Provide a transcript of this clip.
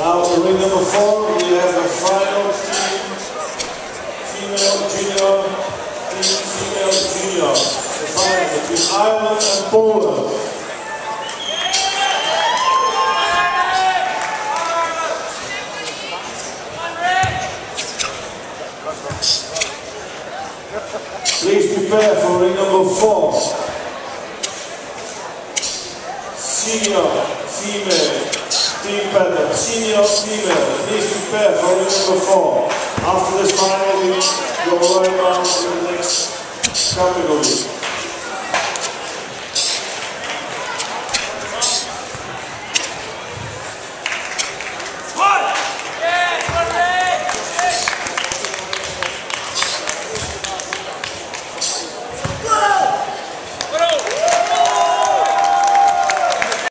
Now in ring number four, we have the final team, female junior, team female junior. The final between Ireland and Poland. Please prepare for ring number four. Senior, female. Senior, female. Please prepare for ring number four. After this final, go right on to the next category.